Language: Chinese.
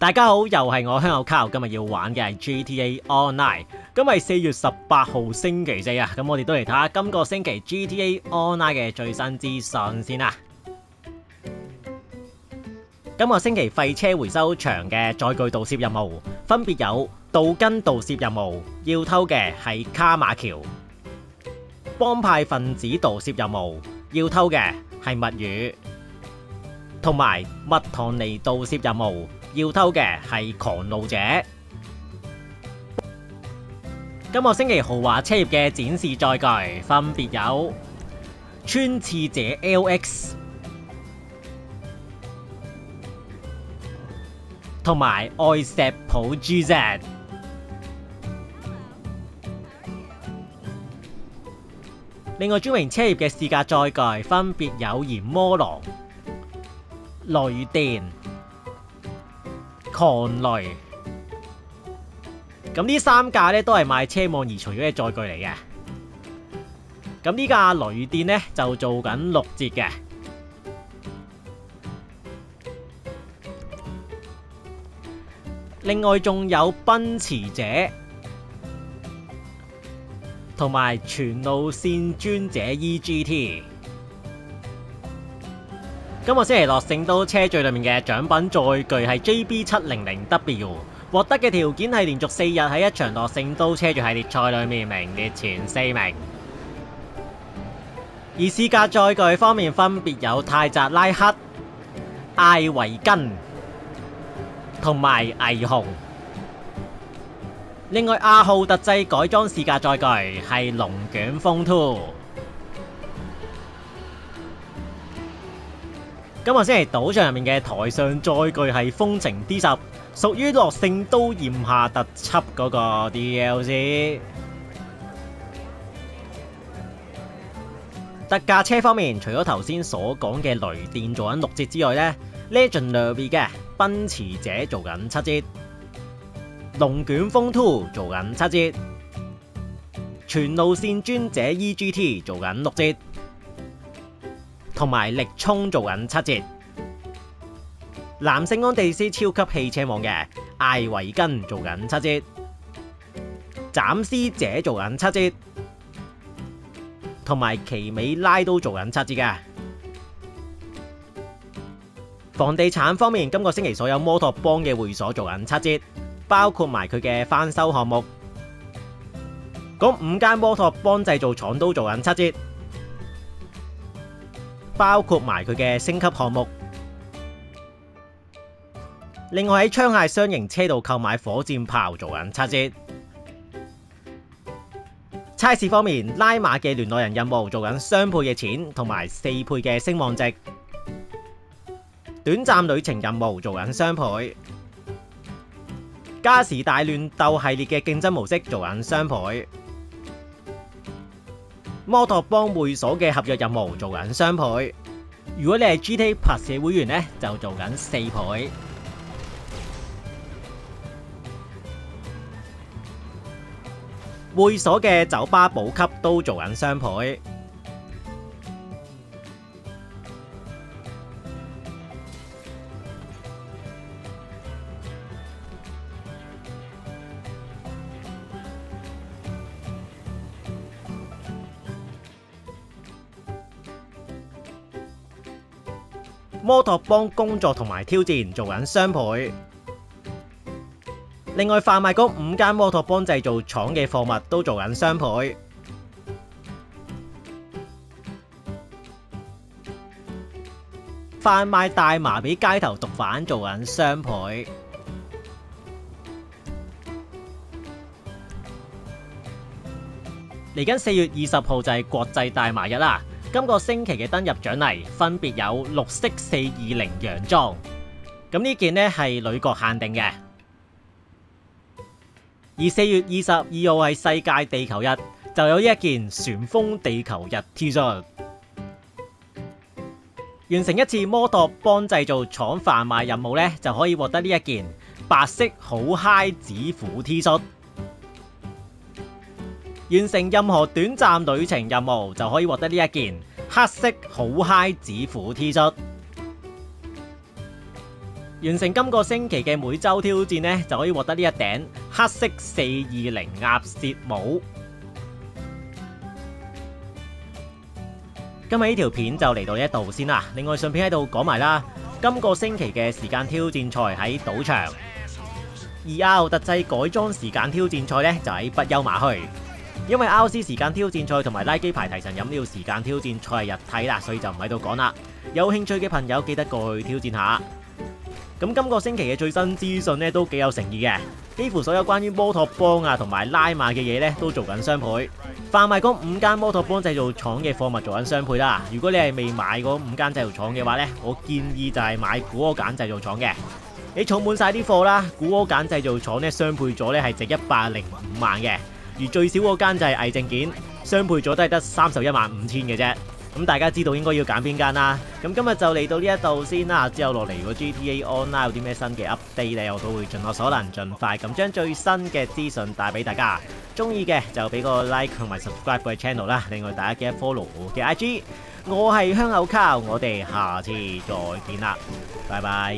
大家好，又係我香口卡，今日要玩嘅係 GTA Online。今日四月十八號星期四啊，咁我哋都嚟睇下今個星期 GTA Online 嘅最新資訊先啦。今個星期廢車回收場嘅載具盜竊任務，分別有杜根盜竊任務，要偷嘅係卡馬橋；幫派分子盜竊任務，要偷嘅係物語，同埋蜜糖尼盜竊任務。要偷嘅係狂怒者。今個星期豪華車業嘅展示載具分別有穿刺者 LX 同埋愛石普 GZ。另外，著名車業嘅試駕載具分別有炎魔狼、雷電。狂雷，咁呢三架呢都係賣車網移除咗嘅載具嚟嘅。咁呢架雷電呢就做緊六折嘅。另外仲有奔馳者同埋全路線專者 EGT。今个星期落聖都車序裏面嘅獎品載具係 JB 七零零 W，獲得嘅條件係連續四日喺一場落聖都車序系列賽裏面名列前四名。而試駕載具方面分別有泰澤拉克、艾維根同埋霓虹。另外阿浩特製改裝試駕載具係龍捲風 Two。今日星期賭場入面嘅台上載具係風情 D 十，屬於落聖都炎夏特輯嗰個 DLC。特價車方面，除咗頭先所講嘅雷電做緊六折之外呢 Legendary 嘅奔馳者做緊七折，龍捲風 Two 做緊七折，全路線專者 EGT 做緊六折。同埋力衝做緊七折，南聖安地斯超級汽車網嘅艾維根做緊七折，斬屍者做緊七折，同埋奇美拉都做緊七折嘅。房地產方面，今個星期所有摩托邦嘅會所做緊七折，包括埋佢嘅翻修項目，嗰五間摩托邦製造廠都做緊七折。包括埋佢嘅升級項目，另外喺槍械雙型車度購買火箭炮做緊七折。差事方面，拉馬嘅聯絡人任務做緊雙倍嘅錢，同埋四倍嘅聲望值。短暫旅程任務做緊雙倍。加時大亂鬥系列嘅競爭模式做緊雙倍。摩托幫會所嘅合約任務做緊雙倍，如果你係 GTA Plus 嘅會員呢，就做緊四倍。會所嘅酒吧補給都做緊雙倍。摩托帮工作同埋挑戰做緊雙倍，另外販賣嗰五間摩托幫製造廠嘅貨物都做緊雙倍，販賣大麻俾街頭毒贩做緊雙倍。嚟緊四月二十號就係國際大麻日啦。今個星期嘅登入獎勵分別有綠色四二零洋裝，咁呢件呢係女角限定嘅。而四月二十二號係世界地球日，就有一件旋風地球日 T 恤。完成一次摩托幫製造廠販賣任務呢，就可以獲得呢一件白色好嗨指虎 T 恤。完成任何短暫旅程任務就可以獲得呢一件黑色好嗨指虎 T 恤。完成今個星期嘅每周挑戰呢，就可以獲得呢一頂黑色四二零鴨舌帽。今日呢條片就嚟到呢一度先啦。另外順便喺度講埋啦，今個星期嘅時間挑戰賽喺賭場，而 R 特製改裝時間挑戰賽呢，就喺不休馬墟。因為 RC 時間挑戰賽同埋拉基牌提神飲料時間挑戰賽係日睇啦，所以就唔喺度講啦。有興趣嘅朋友記得過去挑戰下。咁今個星期嘅最新資訊呢，都幾有誠意嘅，幾乎所有關於摩托幫啊同埋拉馬嘅嘢呢，都做緊雙倍。販賣嗰五間摩托幫製造廠嘅貨物做緊雙倍啦。如果你係未買嗰五間製造廠嘅話呢，我建議就係買古柯鹼製造廠嘅。你儲滿晒啲貨啦，古柯鹼製造廠呢，双倍咗呢係值一百零五萬嘅，而最少嗰間就係偽證件，雙倍咗都係得三十一萬五千嘅啫。咁大家知道應該要揀邊間啦。咁今日就嚟到呢一度先啦。之後落嚟個 GTA Online 有啲咩新嘅 update 咧，我都會盡我所能盡快咁將最新嘅資訊帶俾大家。中意嘅就俾個 like 同埋 subscribe 個 channel 啦。另外大家記得 follow 我嘅 IG。我係香口卡，我哋下次再見啦，拜拜。